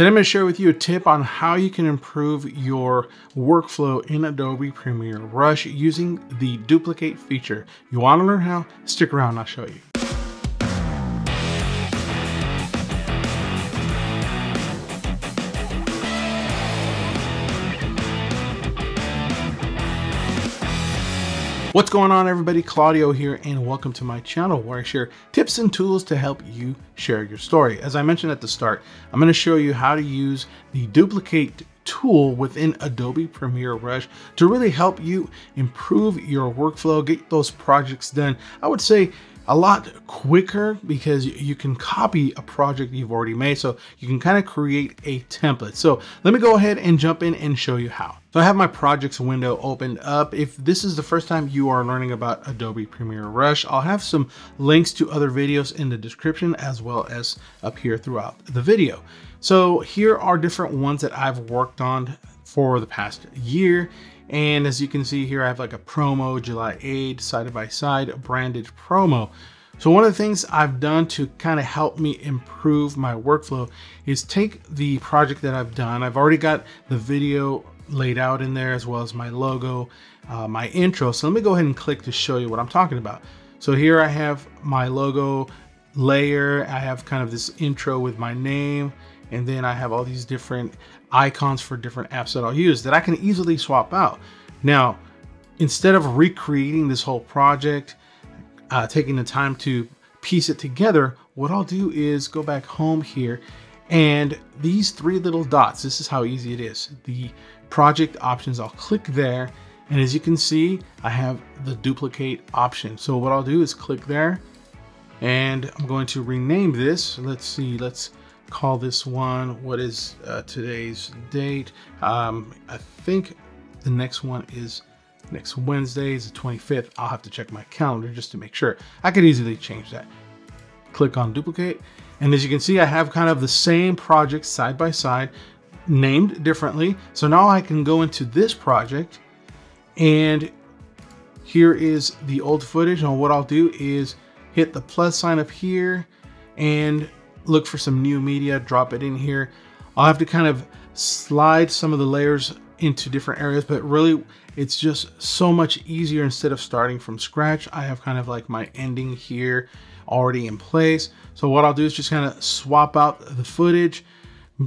Today I'm going to share with you a tip on how you can improve your workflow in Adobe Premiere Rush using the duplicate feature. You want to learn how? Stick around, I'll show you. What's going on everybody? Claudio here and welcome to my channel where I share tips and tools to help you share your story. As I mentioned at the start, I'm going to show you how to use the duplicate tool within Adobe Premiere Rush to really help you improve your workflow, get those projects done. I would say a lot quicker because you can copy a project you've already made. So you can kind of create a template. So let me go ahead and jump in and show you how. So I have my projects window opened up. If this is the first time you are learning about Adobe Premiere Rush, I'll have some links to other videos in the description as well as up here throughout the video. So here are different ones that I've worked on for the past year and as you can see here, I have like a promo, July 8, side by side branded promo. So one of the things I've done to kind of help me improve my workflow is take the project that I've done. I've already got the video laid out in there as well as my logo, uh, my intro. So let me go ahead and click to show you what I'm talking about. So here I have my logo layer. I have kind of this intro with my name and then I have all these different icons for different apps that I'll use that I can easily swap out. Now, instead of recreating this whole project, uh, taking the time to piece it together, what I'll do is go back home here and these three little dots, this is how easy it is. The project options, I'll click there. And as you can see, I have the duplicate option. So what I'll do is click there and I'm going to rename this. Let's see, let's call this one, what is uh, today's date? Um, I think the next one is next Wednesday is the 25th. I'll have to check my calendar just to make sure. I could easily change that. Click on duplicate. And as you can see, I have kind of the same project side by side named differently. So now I can go into this project and here is the old footage. And what I'll do is hit the plus sign up here and look for some new media, drop it in here. I'll have to kind of slide some of the layers into different areas, but really it's just so much easier instead of starting from scratch. I have kind of like my ending here already in place. So what I'll do is just kind of swap out the footage,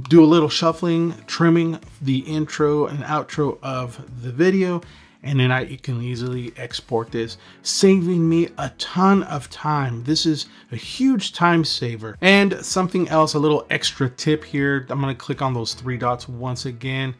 do a little shuffling, trimming the intro and outro of the video, and then I can easily export this, saving me a ton of time. This is a huge time saver. And something else, a little extra tip here. I'm gonna click on those three dots once again.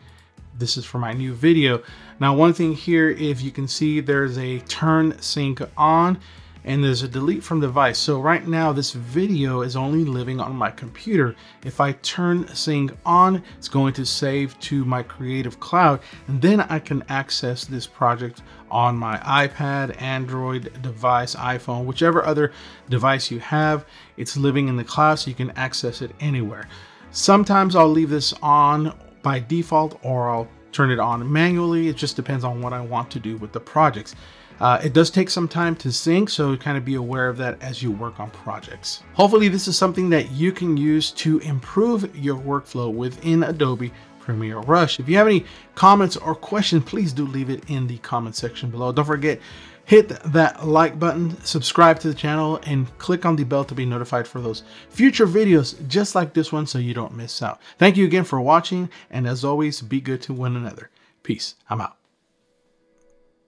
This is for my new video. Now, one thing here, if you can see, there's a turn sync on and there's a delete from device. So right now this video is only living on my computer. If I turn sync on, it's going to save to my Creative Cloud and then I can access this project on my iPad, Android device, iPhone, whichever other device you have. It's living in the cloud so you can access it anywhere. Sometimes I'll leave this on by default or I'll turn it on manually. It just depends on what I want to do with the projects. Uh, it does take some time to sync, so kind of be aware of that as you work on projects. Hopefully this is something that you can use to improve your workflow within Adobe Premiere Rush. If you have any comments or questions, please do leave it in the comment section below. Don't forget, hit that like button, subscribe to the channel, and click on the bell to be notified for those future videos just like this one so you don't miss out. Thank you again for watching, and as always, be good to one another. Peace. I'm out.